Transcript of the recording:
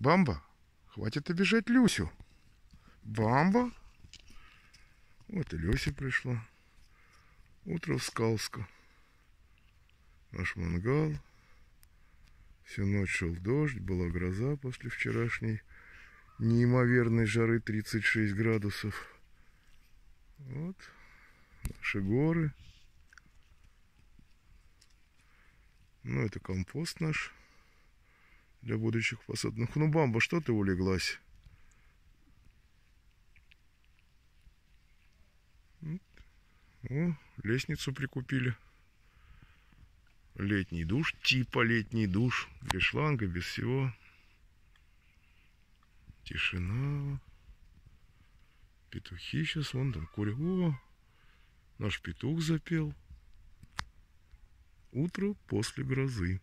Бамба, хватит обижать Люсю. Бамба. Вот и Люся пришла. Утро в Скалску. Наш мангал. Всю ночь шел дождь, была гроза после вчерашней неимоверной жары 36 градусов. Вот наши горы. Ну, это компост наш для будущих посадных. Ну, бамба, что ты улеглась? О, лестницу прикупили. Летний душ, типа летний душ. Без шланга, без всего. Тишина. Петухи сейчас, вон там курят. Наш петух запел. Утро после грозы.